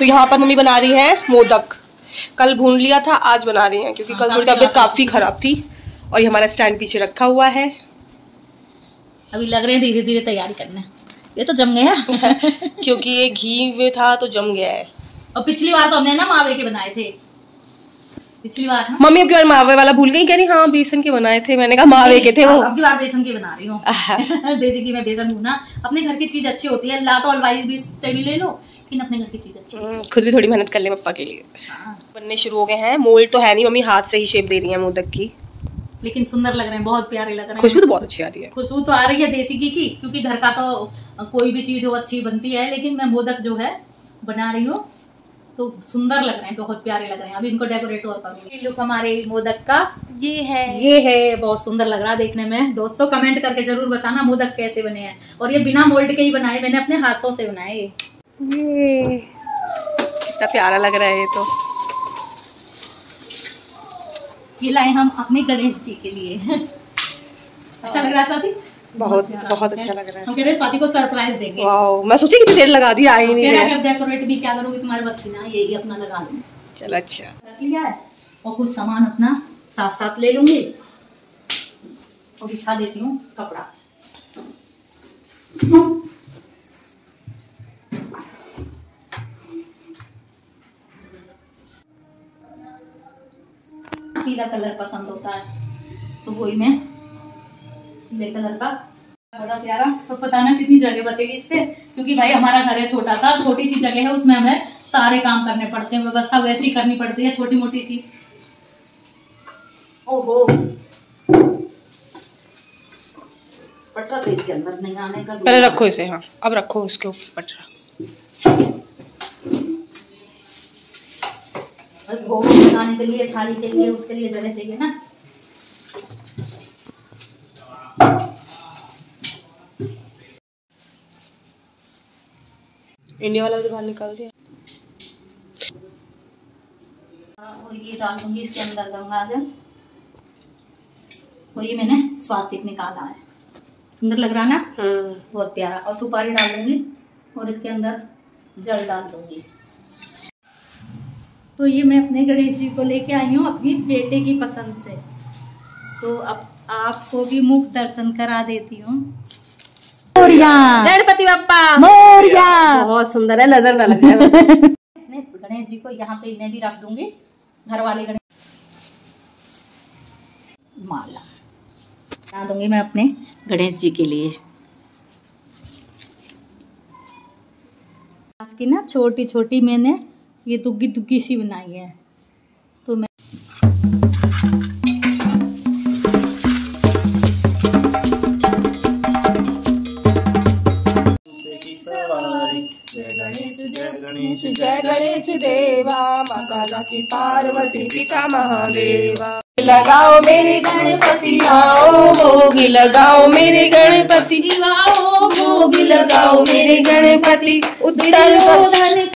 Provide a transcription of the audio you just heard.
तो यहाँ पर मम्मी बना रही है मोदक। कल भून लिया था आज बना रही हैं क्योंकि कल थोड़ी तबीयत काफ़ी ख़राब थी और ये हमारा स्टैंड पीछे रखा हुआ है। अभी लग रहे हैं धीरे धीरे तैयारी करने। ये तो जम गया। क्योंकि ये घी में था तो जम गया है। और पिछली बार तो हमने ना मावे के बनाए थे। पिछली बार ना। मम्मी अब की बार मावे वाला भूल गई कह रही हाँ बेसन के बनाए थे मैंने कहा मावे के थे वो। अब की बार बेसन की बना रही हूँ। घी में बेसन भूना अपने घर की चीज़ अच्छी होती है ला तो हलवाई भी से भी ले लो लेकिन अपने घर की चीज़ अच्छी हम्म, खुद भी थोड़ी मेहनत कर ले पप्पा के लिए। हाँ। बनने शुरू हो गए हैं। मोल्ड तो है नहीं मम्मी हाथ से ही शेप दे रही है मोदक की। लेकिन सुंदर लग रहे हैं बहुत प्यारे लग रहे हैं। खुशबू तो बहुत अच्छी आ रही है। खुशबू तो आ रही है देसी घी की क्योंकि घर का तो कोई भी चीज़ हो अच्छी बनती है लेकिन मैं मोदक जो है बना रही हूँ। तो सुंदर लग रहे हैं बहुत प्यारे लग रहे हैं। अभी इनको डेकोरेट और करूँगी लुक हमारे मोदक का। ये है। ये है बहुत सुंदर लग रहा है देखने में। दोस्तों कमेंट करके ज़रूर बताना मोदक कैसे बने हैं। और ये बिना मोल्ड के ही बनाए मैंने अपने हाथों से बनाए। ये। कितना प्यारा लग रहा है ये तो। ये लाए हम अपने गणेश जी के लिए। अच्छा लग रहा है स्वाति? बहुत बहुत अच्छा लग रहा है। हम कह रहे स्वाति को सरप्राइज़ देंगे। वाओ मैं सोची कितनी देर लगा दी आई नहीं रहे अगर डेकोरेट भी क्या करोगे तुम्हारे बस की ना यही अपना लगा लूँगी। चल अच्छा। रख लिया है और कुछ सामान अपना साथ साथ ले लूँगी। और बिछा देती हूँ कपड़ा। पीला कलर पसंद होता है। तो वही मैं पीले कलर का बड़ा प्यारा। तो पता ना कितनी जगह बचेगी इस पे, क्योंकि भाई हमारा घर है छोटा सा, छोटी सी जगह है, उसमें हमें सारे काम करने पड़ते हैं, व्यवस्था वैसी करनी पड़ती है छोटी मोटी सी। ओहो। पटरा तो इसके अंदर नहीं आने का। पहले रखो इसे हाँ अब रखो इसके ऊपर पटरा। भोग लगाने के लिए थाली के लिए उसके लिए जगह चाहिए ना? इंडिया वाला भी तो बाहर निकाल दिया। और ये डाल दूँगी इसके अंदर गंगा जल। और ये मैंने स्वास्तिक निकाला है। सुंदर लग रहा है ना? हम्म बहुत प्यारा। और सुपारी डाल दूँगी और इसके अंदर जल डाल दूँगी। तो ये मैं अपने गणेश जी को लेके आई हूँ अपनी बेटे की पसंद से। तो अब आपको भी मुख दर्शन करा देती हूँ। गणपति बप्पा। बहुत सुंदर है नज़र ना लगे। अपने गणेश जी को यहाँ पे इन्हें भी रख दूँगी घर वाले गणेश माला। बना दूँगी मैं अपने गणेश जी के लिए। की ना छोटी छोटी मैंने ये दुग्गी दुग्गी सी बनाई है। तो मैं जय गणेश देवा माता पार्वती पिता महादेवा लगाओ मेरे गणपति आओ भोग लगाओ मेरे गणपति आओ भोग लगाओ मेरे गणपति उत्तर